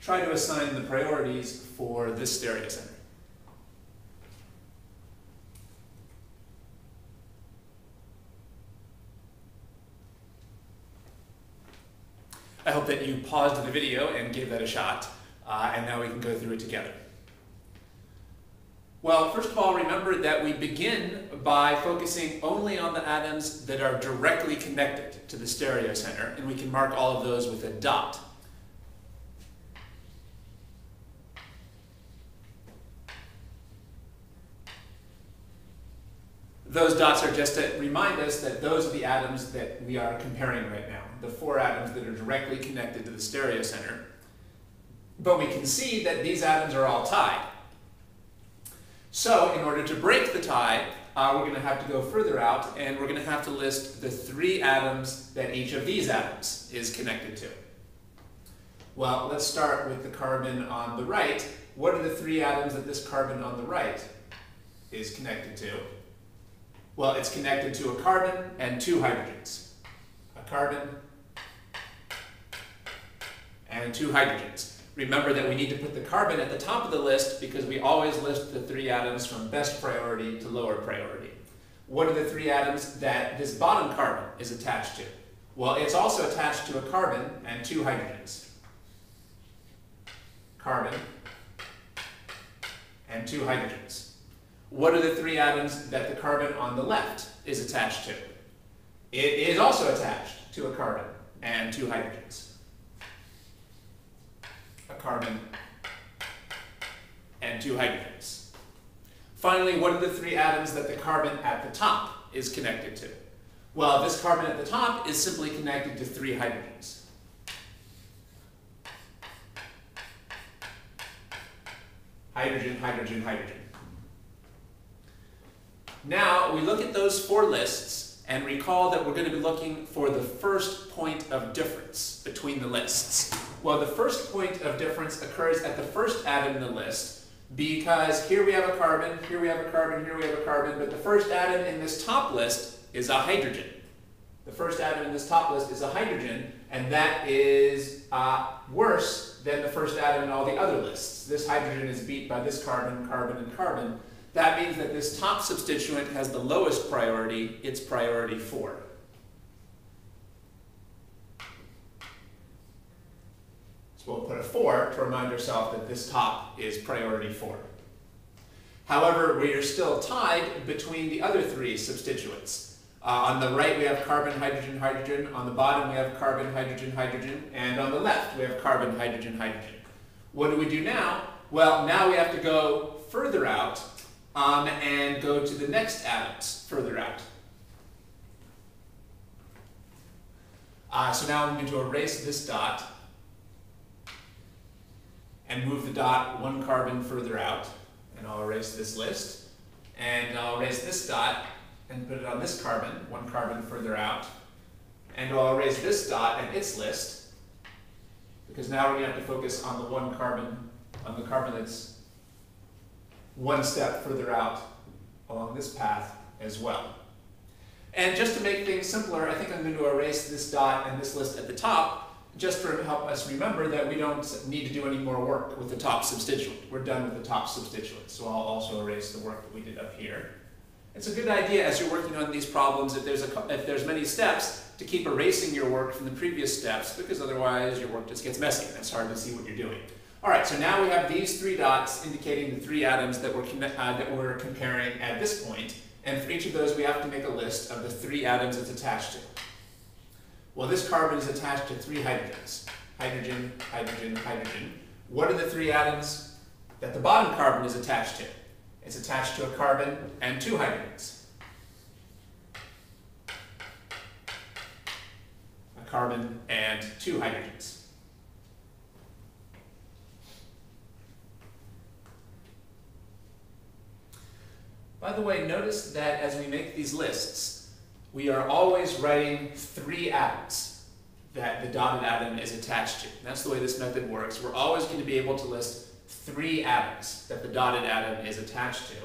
try to assign the priorities for this stereocenter. I hope that you paused the video and gave that a shot, uh, and now we can go through it together. Well, first of all, remember that we begin by focusing only on the atoms that are directly connected to the stereocenter, and we can mark all of those with a dot. Those dots are just to remind us that those are the atoms that we are comparing right now, the four atoms that are directly connected to the stereo center. But we can see that these atoms are all tied. So in order to break the tie, uh, we're going to have to go further out, and we're going to have to list the three atoms that each of these atoms is connected to. Well, let's start with the carbon on the right. What are the three atoms that this carbon on the right is connected to? Well, it's connected to a carbon and two hydrogens. A carbon and two hydrogens. Remember that we need to put the carbon at the top of the list because we always list the three atoms from best priority to lower priority. What are the three atoms that this bottom carbon is attached to? Well, it's also attached to a carbon and two hydrogens. Carbon and two hydrogens. What are the three atoms that the carbon on the left is attached to? It is also attached to a carbon and two hydrogens a carbon, and two hydrogens. Finally, what are the three atoms that the carbon at the top is connected to? Well, this carbon at the top is simply connected to three hydrogens. Hydrogen, hydrogen, hydrogen. Now, we look at those four lists and recall that we're going to be looking for the first point of difference between the lists. Well, the first point of difference occurs at the first atom in the list because here we have a carbon, here we have a carbon, here we have a carbon, but the first atom in this top list is a hydrogen. The first atom in this top list is a hydrogen, and that is uh, worse than the first atom in all the other lists. This hydrogen is beat by this carbon, carbon, and carbon. That means that this top substituent has the lowest priority, it's priority 4. So we'll put a 4 to remind ourselves that this top is priority 4. However, we are still tied between the other three substituents. Uh, on the right, we have carbon, hydrogen, hydrogen. On the bottom, we have carbon, hydrogen, hydrogen. And on the left, we have carbon, hydrogen, hydrogen. What do we do now? Well, now we have to go further out um, and go to the next atoms further out. Uh, so now I'm going to erase this dot and move the dot one carbon further out. And I'll erase this list. And I'll erase this dot and put it on this carbon, one carbon further out. And I'll erase this dot and its list, because now we're going to have to focus on the one carbon, on the carbon that's one step further out along this path as well. And just to make things simpler, I think I'm going to erase this dot and this list at the top, just to help us remember that we don't need to do any more work with the top substituent. We're done with the top substituent. So I'll also erase the work that we did up here. It's a good idea as you're working on these problems, if there's, a, if there's many steps, to keep erasing your work from the previous steps, because otherwise your work just gets messy and it's hard to see what you're doing. All right, so now we have these three dots indicating the three atoms that we're, uh, that we're comparing at this point, and for each of those we have to make a list of the three atoms it's attached to. Well, this carbon is attached to three hydrogens. Hydrogen, hydrogen, hydrogen. What are the three atoms that the bottom carbon is attached to? It's attached to a carbon and two hydrogens. A carbon and two hydrogens. By the way, notice that as we make these lists, we are always writing three atoms that the dotted atom is attached to. That's the way this method works. We're always going to be able to list three atoms that the dotted atom is attached to.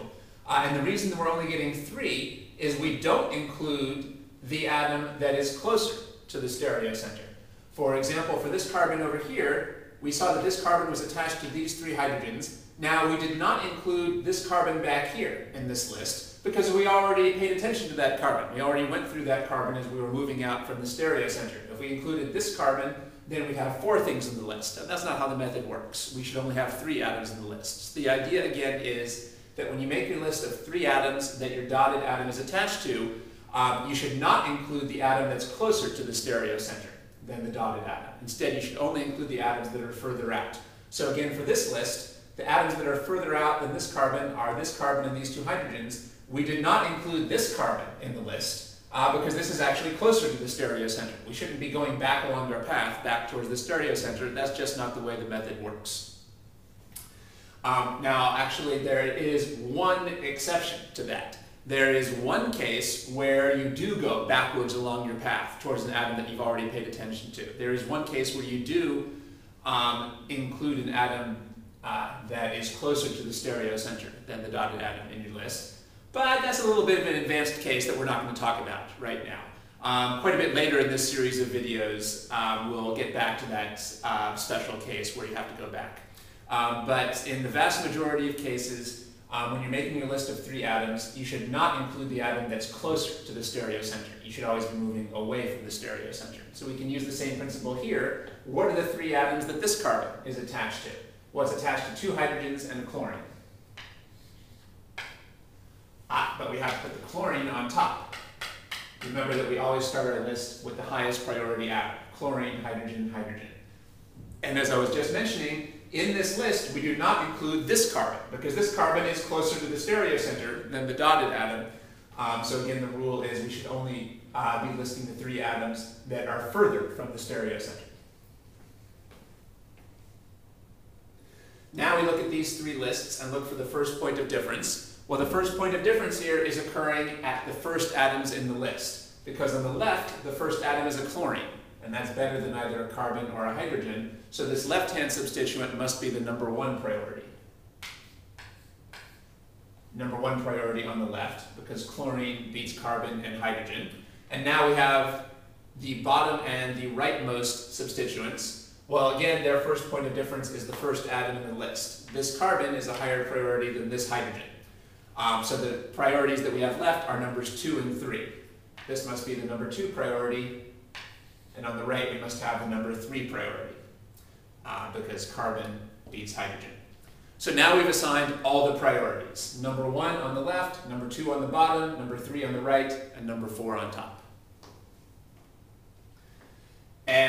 Uh, and the reason that we're only getting three is we don't include the atom that is closer to the stereocenter. For example, for this carbon over here, we saw that this carbon was attached to these three hydrogens. Now, we did not include this carbon back here in this list because we already paid attention to that carbon. We already went through that carbon as we were moving out from the stereocenter. If we included this carbon, then we'd have four things in the list. And that's not how the method works. We should only have three atoms in the list. The idea, again, is that when you make your list of three atoms that your dotted atom is attached to, um, you should not include the atom that's closer to the stereocenter than the dotted atom. Instead, you should only include the atoms that are further out. So again, for this list, the atoms that are further out than this carbon are this carbon and these two hydrogens. We did not include this carbon in the list uh, because this is actually closer to the stereocenter. We shouldn't be going back along our path, back towards the stereocenter. That's just not the way the method works. Um, now, actually, there is one exception to that. There is one case where you do go backwards along your path towards an atom that you've already paid attention to. There is one case where you do um, include an atom uh, that is closer to the stereocenter than the dotted atom in your list. But that's a little bit of an advanced case that we're not going to talk about right now. Um, quite a bit later in this series of videos, um, we'll get back to that uh, special case where you have to go back. Um, but in the vast majority of cases, um, when you're making your list of three atoms, you should not include the atom that's closer to the stereocenter. You should always be moving away from the stereocenter. So we can use the same principle here. What are the three atoms that this carbon is attached to? It's attached to two hydrogens and a chlorine. Ah, but we have to put the chlorine on top. Remember that we always start our list with the highest priority atom, chlorine, hydrogen, hydrogen. And as I was just mentioning, in this list, we do not include this carbon, because this carbon is closer to the stereocenter than the dotted atom. Um, so again, the rule is we should only uh, be listing the three atoms that are further from the stereocenter. Now we look at these three lists and look for the first point of difference. Well, the first point of difference here is occurring at the first atoms in the list, because on the left, the first atom is a chlorine and that's better than either a carbon or a hydrogen. So this left-hand substituent must be the number one priority. Number one priority on the left, because chlorine beats carbon and hydrogen. And now we have the bottom and the rightmost substituents. Well, again, their first point of difference is the first atom in the list. This carbon is a higher priority than this hydrogen. Um, so the priorities that we have left are numbers two and three. This must be the number two priority, and on the right, we must have the number three priority uh, because carbon beats hydrogen. So now we've assigned all the priorities. Number one on the left, number two on the bottom, number three on the right, and number four on top.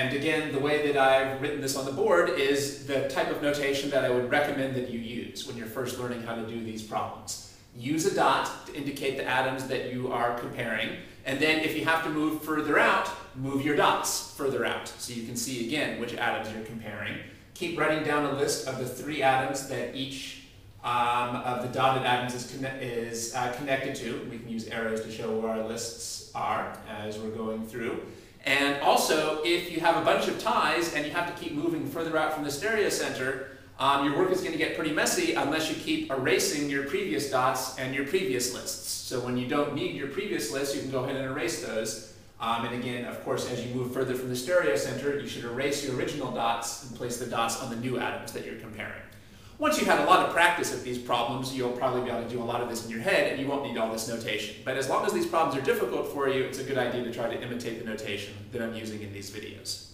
And again, the way that I've written this on the board is the type of notation that I would recommend that you use when you're first learning how to do these problems. Use a dot to indicate the atoms that you are comparing, and then if you have to move further out, move your dots further out so you can see again which atoms you're comparing. Keep writing down a list of the three atoms that each um, of the dotted atoms is, conne is uh, connected to. We can use arrows to show where our lists are as we're going through. And also, if you have a bunch of ties and you have to keep moving further out from the stereocenter, um, your work is going to get pretty messy unless you keep erasing your previous dots and your previous lists. So when you don't need your previous lists, you can go ahead and erase those. Um, and again, of course, as you move further from the stereo center, you should erase your original dots and place the dots on the new atoms that you're comparing. Once you've had a lot of practice at these problems, you'll probably be able to do a lot of this in your head and you won't need all this notation. But as long as these problems are difficult for you, it's a good idea to try to imitate the notation that I'm using in these videos.